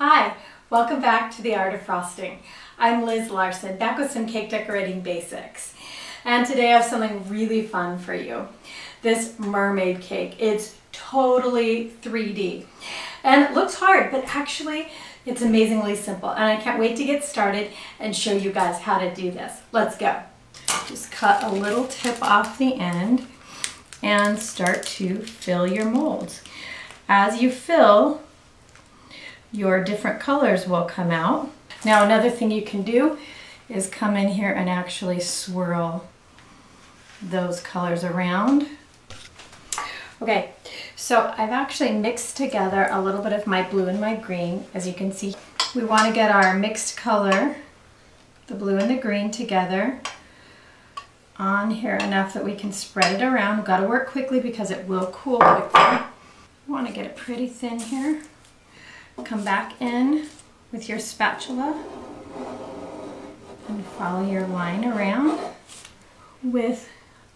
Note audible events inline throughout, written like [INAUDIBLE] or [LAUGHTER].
Hi, welcome back to the Art of Frosting. I'm Liz Larson, back with some cake decorating basics. And today I have something really fun for you. This mermaid cake. It's totally 3D. And it looks hard, but actually it's amazingly simple. And I can't wait to get started and show you guys how to do this. Let's go. Just cut a little tip off the end and start to fill your molds. As you fill, your different colors will come out. Now another thing you can do is come in here and actually swirl those colors around. Okay, so I've actually mixed together a little bit of my blue and my green. As you can see, we want to get our mixed color, the blue and the green together on here enough that we can spread it around. We've got to work quickly because it will cool quickly. We want to get it pretty thin here. Come back in with your spatula and follow your line around with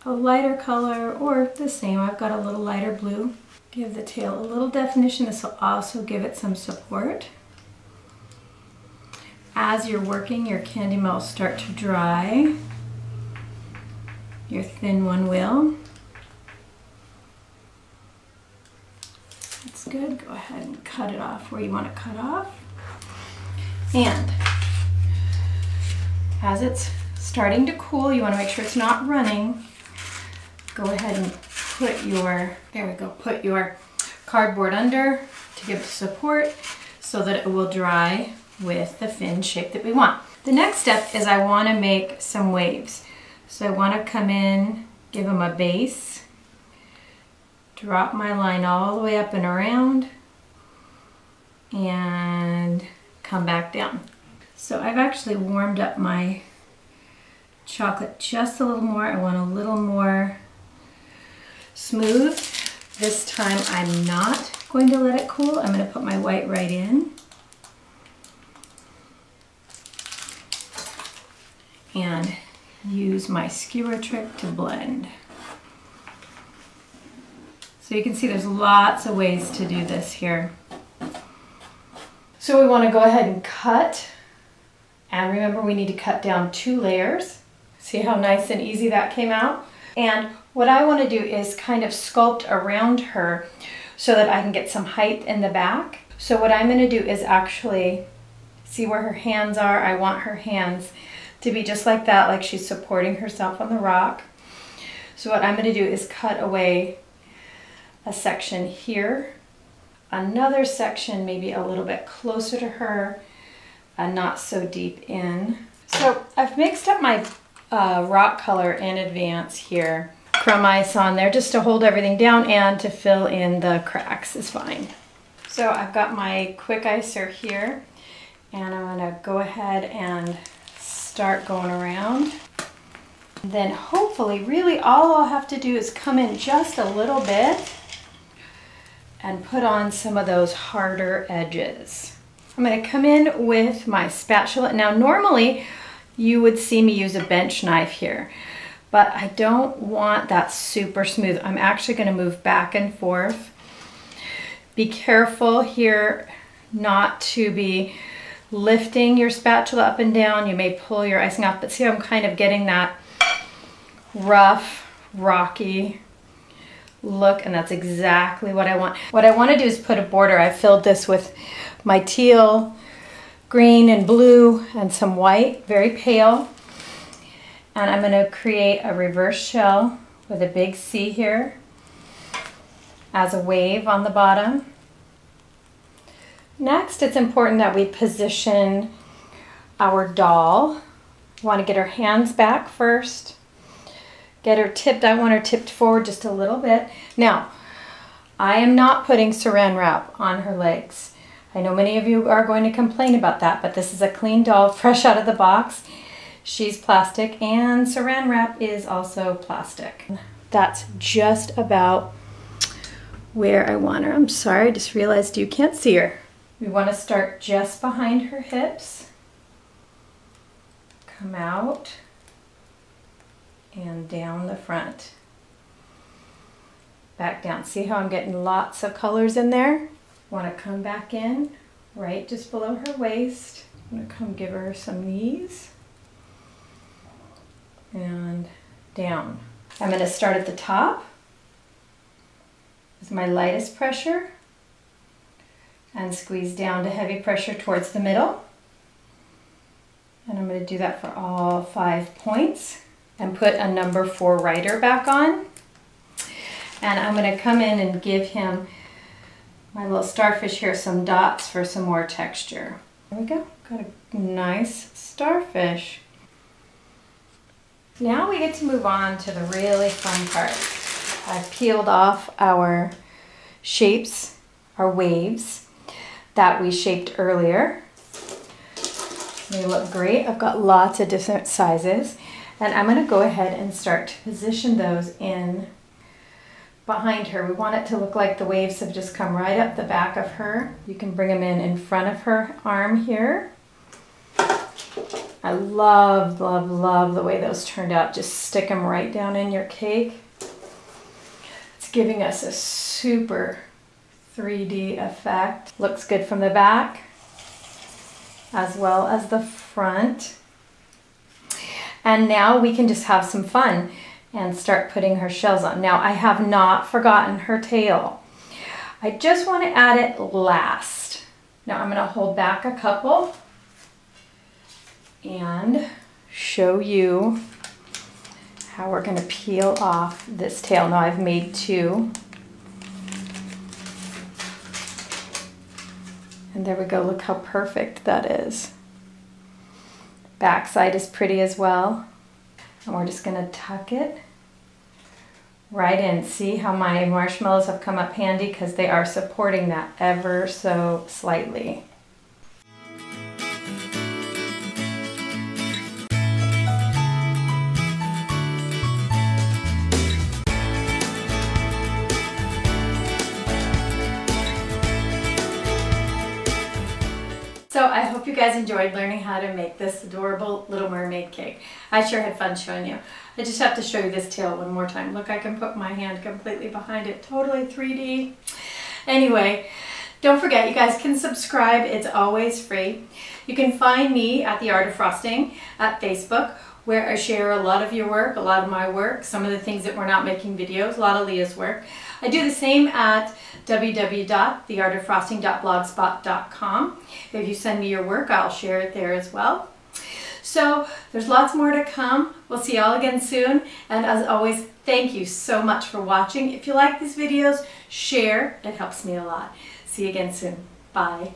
a lighter color or the same. I've got a little lighter blue. Give the tail a little definition. This will also give it some support. As you're working, your candy melt start to dry. Your thin one will. That's good. Go ahead and cut it off where you want to cut off. And as it's starting to cool, you want to make sure it's not running. Go ahead and put your, there we go, put your cardboard under to give it support so that it will dry with the fin shape that we want. The next step is I want to make some waves. So I want to come in, give them a base, drop my line all the way up and around, and come back down. So I've actually warmed up my chocolate just a little more. I want a little more smooth. This time I'm not going to let it cool. I'm going to put my white right in. And use my skewer trick to blend. So you can see there's lots of ways to do this here. So we want to go ahead and cut. And remember we need to cut down two layers. See how nice and easy that came out? And what I want to do is kind of sculpt around her so that I can get some height in the back. So what I'm going to do is actually see where her hands are. I want her hands to be just like that, like she's supporting herself on the rock. So what I'm going to do is cut away a section here, another section maybe a little bit closer to her, and not so deep in. So I've mixed up my uh, rock color in advance here. Crumb ice on there just to hold everything down and to fill in the cracks is fine. So I've got my quick icer here and I'm gonna go ahead and start going around. Then hopefully, really all I'll have to do is come in just a little bit and put on some of those harder edges. I'm gonna come in with my spatula. Now normally you would see me use a bench knife here, but I don't want that super smooth. I'm actually gonna move back and forth. Be careful here not to be lifting your spatula up and down. You may pull your icing off, but see I'm kind of getting that rough, rocky look, and that's exactly what I want. What I want to do is put a border. I filled this with my teal, green, and blue, and some white, very pale. And I'm going to create a reverse shell with a big C here as a wave on the bottom. Next, it's important that we position our doll. We want to get her hands back first. Get her tipped. I want her tipped forward just a little bit. Now, I am not putting saran wrap on her legs. I know many of you are going to complain about that, but this is a clean doll, [LAUGHS] fresh out of the box. She's plastic and saran wrap is also plastic. That's just about where I want her. I'm sorry, I just realized you can't see her. We want to start just behind her hips. Come out and down the front. Back down. See how I'm getting lots of colors in there? Want to come back in right just below her waist. I'm gonna come give her some knees and down. I'm gonna start at the top with my lightest pressure and squeeze down to heavy pressure towards the middle. And I'm gonna do that for all five points and put a number four writer back on. And I'm gonna come in and give him my little starfish here some dots for some more texture. There we go, got a nice starfish. Now we get to move on to the really fun part. I've peeled off our shapes, our waves that we shaped earlier. They look great. I've got lots of different sizes and I'm gonna go ahead and start to position those in behind her. We want it to look like the waves have just come right up the back of her. You can bring them in in front of her arm here. I love, love, love the way those turned out. Just stick them right down in your cake. It's giving us a super 3D effect. Looks good from the back as well as the front. And now we can just have some fun and start putting her shells on. Now I have not forgotten her tail. I just want to add it last. Now I'm going to hold back a couple and show you how we're going to peel off this tail. Now I've made two. And there we go, look how perfect that is. Backside is pretty as well. And we're just gonna tuck it right in. See how my marshmallows have come up handy because they are supporting that ever so slightly. You guys enjoyed learning how to make this adorable Little Mermaid cake. I sure had fun showing you. I just have to show you this tail one more time. Look, I can put my hand completely behind it. Totally 3D. Anyway, don't forget, you guys can subscribe. It's always free. You can find me at The Art of Frosting at Facebook where I share a lot of your work, a lot of my work, some of the things that we're not making videos, a lot of Leah's work. I do the same at www.theartoffrosting.blogspot.com. If you send me your work, I'll share it there as well. So there's lots more to come. We'll see y'all again soon. And as always, thank you so much for watching. If you like these videos, share. It helps me a lot. See you again soon. Bye.